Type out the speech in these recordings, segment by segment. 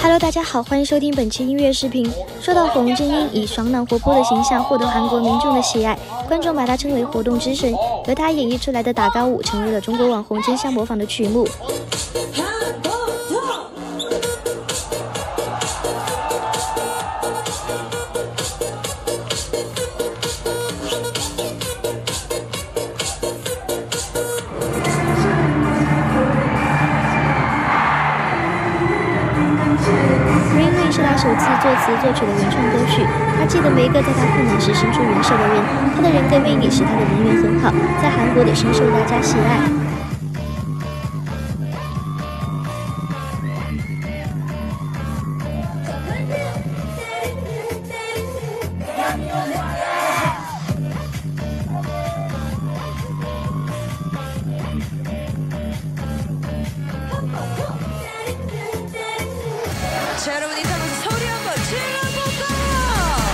Hello，大家好，欢迎收听本期音乐视频。说到洪真英以爽朗活泼的形象获得韩国民众的喜爱，观众把她称为活动之神，而她演绎出来的打高舞成为了中国网红争相模仿的曲目。首次作词作曲的原创歌曲，他记得每一个在他困难时伸出援手的人，他的人格魅力使他的人缘很好，在韩国也深受大家喜爱。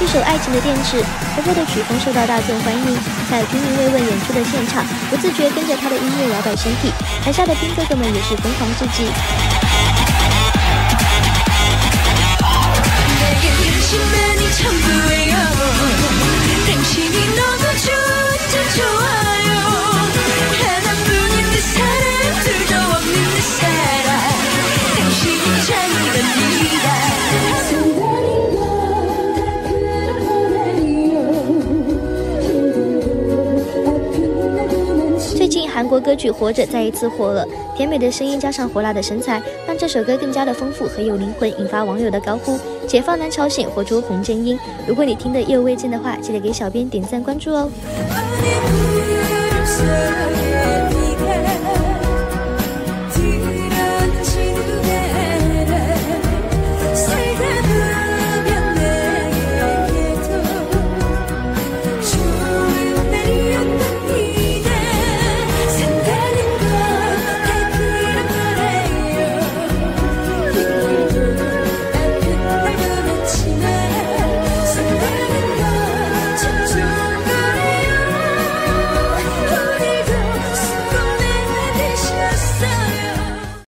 一首爱情的电池，婆婆的曲风受到大众欢迎。在军民慰问演出的现场，不自觉跟着他的音乐摇摆身体，台下的兵哥哥们也是疯狂至极。韩国歌曲《活着》再一次火了，甜美的声音加上火辣的身材，让这首歌更加的丰富和有灵魂，引发网友的高呼“解放男朝鲜，活出洪真英”。如果你听得意犹未尽的话，记得给小编点赞关注哦。